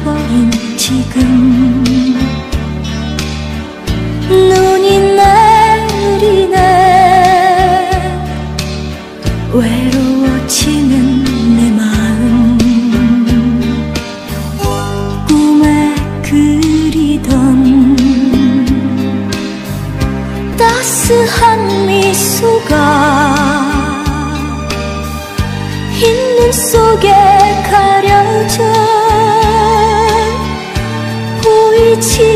지나버린 지금. 눈이 내리네. 외로워지는 내 마음. 꿈에 그리던 따스한 미소가 있는 속에 지